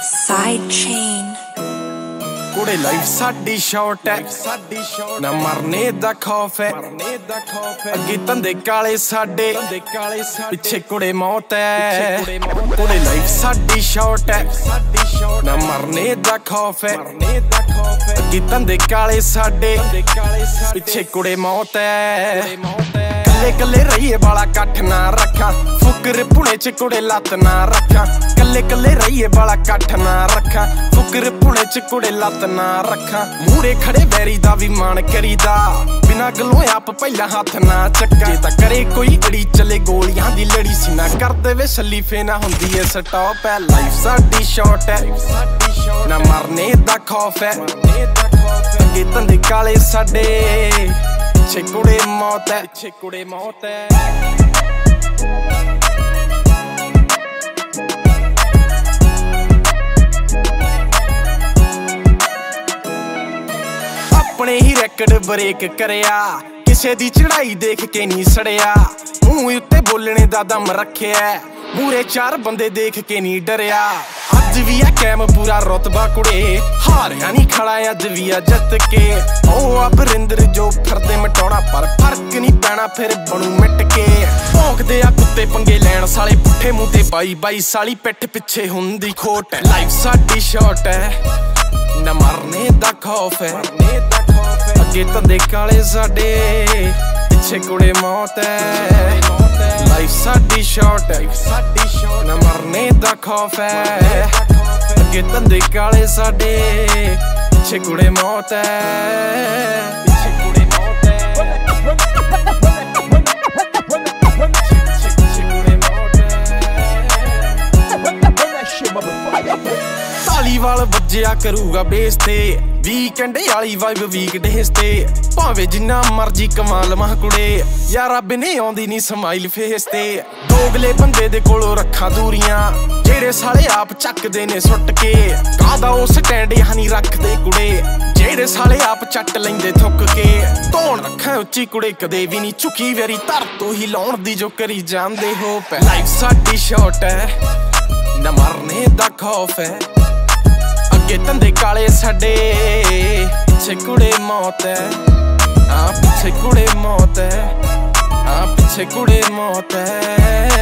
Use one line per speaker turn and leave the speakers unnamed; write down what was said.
Side chain.
ਕੁੜੇ life ਸਾਡੀ short ਹੈ। ਸਾਡੀ ਸ਼ਾਰਟ ਨਾ ਮਰਨੇ ਦਾ ਖੌਫ ਹੈ। ਮਰਨੇ ਦਾ ਖੌਫ ਹੈ ਅੱਗੇ ਤੰਦੇ ਕਾਲੇ ਸਾਡੇ। ਤੰਦੇ ਕਾਲੇ ਸਾਡੇ ਪਿੱਛੇ ਕੁੜੇ ਮੌਤ ਹੈ। ਕੁੜੇ ਲਾਈਫ ਸਾਡੀ ਸ਼ਾਰਟ ਹੈ। ਸਾਡੀ ਸ਼ਾਰਟ ਨਾ ਮਰਨੇ ਦਾ ਖੌਫ ਹੈ। ਮਰਨੇ ਦਾ ਖੌਫ ਹੈ ਅੱਗੇ ਤੰਦੇ ਕਾਲੇ ਸਾਡੇ ਤੰਦੇ ਕਾਲੇ ਸਾਡੇ। ਪਿੱਛੇ ਕੁੜੇ ਮੌਤ ਹੈ। ਕੱਲੇ ਕੱਲੇ ਰਹੀਏ ਵਾਲਾ ਕੱਠ ਨਾ ਰੱਖਾਂ। ਫੁਕਰ ਪੁਣੇ ਚ ਕੁੜੇ ਲੱਤ ਨਾ ਰੱਖਾਂ। ਕੱਲੇ ਕੱਲੇ ਰਹੀਏ ਵਾਲਾ ਕੱਠ ਨਾ ਰੱਖਾਂ। ਫੁਕਰ ਪੁਣੇ ਚ ਕੁੜੇ ਲੱਤ ਨਾ ਰੱਖਾਂ। ਮੂਰੇ ਖੜੇ ਵੈਰੀ ਦਾ ਵੀ ਮਾਣ ਕਰੀਦਾ। ਬਿਨਾ ਗਲੋਂ ਆਪ ਪਹਿਲਾਂ ਹੱਥ ਨਾ ਚੱਕਾ। ਜੇ ਤਾਂ ਕਰੇ ਕੋਈ ਅੜੀ ਚੱਲੇ, ਗੋਲੀਆਂ ਦੀ ਲੜੀ ਸੀ ਨਾ ਕਰ ਦੇਵੇ। ਛੱਲੀ ਫੇ ਨਾ ਹੁੰਦੀ ਐ ਸਟਾਪ ਐ ਲਾਈਫ ਸਾਡੀ ਸ਼ਾਰਟ ਐ ਨਾ ਮਰਨੇ ਦਾ ਖੌਫ ਐ ਅੱਗੇ ਤੰਦੇ ਕਾਲੇ ਸਾਡੇ। ਪਿੱਛੇ ਕੁੜੇ ਮੌਤ ਐ ਪਿੱਛੇ ਕੁੜੇ ਮੌਤ ਐ ਆਪਣੇ ਹੀ ਰੈਕਡ ਬ੍ਰੇਕ ਕਰਿਆ। ਕਿਸੇ ਦੀ ਚੜਾਈ ਦੇਖ ਕੇ ਨਹੀਂ ਸੜਿਆ। ਮੂੰਹ ਉੱਤੇ ਬੋਲਣੇ ਦਾ ਦਮ ਰੱਖਿਆ। ਮੂਰੇ ਚਾਰ ਬੰਦੇ ਦੇਖ ਕੇ ਨਹੀਂ ਡਰਿਆ। ਵੀ ਆ ਕੈਮ ਪੂਰਾ ਰਤਬਾ ਕੁੜੇ। ਹਾਰਿਆ ਨਹੀਂ ਖੜਾ ਅੱਜ ਵੀ ਆ ਜਿੱਤ ਕੇ। ਉਹ ਆ ਬਰਿੰਦਰ ਜੋ ਫਿਰਦੇ ਮਟਾਉਣਾ ਪਰ ਫ਼ਰਕ ਨਹੀਂ ਪੈਣਾ ਫਿਰ ਬਣੂ ਮਿਟ ਕੇ। ਭੌਂਕਦੇ ਆ ਕੁੱਤੇ ਪੰਗੇ ਲੈਣ ਸਾਲੇ ਪੁੱਠੇ ਮੂੰਹ ਤੇ ਬਾਈ ਬਾਈ ਸਾਲੀ ਪਿੱਠ ਪਿੱਛੇ ਹੁੰਦੀ ਖੋਟ। ਹੈ ਲਾਈਫ ਸਾਡੀ ਸ਼ਾਰਟ ਹੈ। ਨਾ ਮਰਨੇ ਦਾ ਖੌਫ ਹੈ। ਅੱਗੇ ਤੰਦੇ ਕਾਲੇ ਸਾਡੇ। ਪਿੱਛੇ ਕੁੜੇ ਮੌਤ ਹੈ। ਲਾਈਫ ਸਾਡੀ ਸ਼ਾਰਟ ਹੈ। ਸਾਡੀ ਸ਼ਾਰਟ ਨਾ ਮਰਨੇ ਦਾ ਖੌਫ ਹੈ। ਅੱਗੇ ਤੰਦੇ ਕਾਲੇ ਸਾਡੇ, ਪਿੱਛੇ ਕੁੜੇ ਮੌਤ ਹੈ। ਪਿੱਛੇ ਕੁੜੇ ਮੌਤ ਹੈ। ਤਾਲੀਵਾਲ ਵੱਜਿਆ ਕਰੂਗਾ ਬੇਸ ਤੇ। ਵੀਕਐਂਡ ਵਾਲੀ ਵਾਈਬ ਵੀਕ ਤੇ। ਭਾਵੇਂ ਜਿੰਨਾ ਮਰਜ਼ੀ ਕਮਾ ਲਵਾਂ ਕੁੜੇ ਯਾਰ ਰੱਬ ਨੇ ਆਉਂਦੀ ਨਹੀਂ ਸਮਾਈਲ ਫੇਸ ਤੇ। ਦੋਗਲੇ ਬੰਦੇ ਦੇ ਕੋਲੋਂ ਰੱਖਾਂ ਦੂਰੀਆਂ, ਜਿਹੜੇ ਸਾਲੇ ਆਪ ਚੱਕਦੇ ਨੇ ਸੁੱਟ ਕੇ। ਕਾਦਾ ਉਹ ਸਟੈਂਡ ਨਹੀਂ ਰੱਖਦੇ ਕੁੜੇ, ਜਿਹੜੇ ਸਾਲੇ ਆਪ ਚੱਟ ਲੈਂਦੇ ਥੁੱਕ ਕੇ। ਧੋਣ ਰੱਖਾਂ ਉੱਚੀ ਕੁੜੇ, ਕਦੇ ਵੀ ਨਹੀਂ ਝੁਕੀ ਵੈਰੀ ਧਰ ਤੋਂ ਹੀ ਲਾਉਣ ਦੀ ਜੋ ਕਰੀ ਜਾਂਦੇ ਹੋ। ਪੈ ਲਾਈਫ ਸਾਡੀ ਸ਼ਾਰਟ ਹੈ, ਨਾ ਮਰਨੇ ਦਾ ਖੌਫ ਹੈ। ਅੱਗੇ ਤੰਦੇ ਕਾਲੇ ਸਾਡੇ। ਪਿੱਛੇ ਕੁੜੇ ਮੌਤ ਹੈ। ਆ ਪਿੱਛੇ ਕੁੜੇ ਮੌਤ ਹੈ। ਆ ਪਿੱਛੇ ਕੁੜੇ ਮੌਤ ਹੈ।